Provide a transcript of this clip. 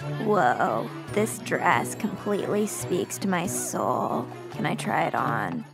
Whoa, this dress completely speaks to my soul. Can I try it on?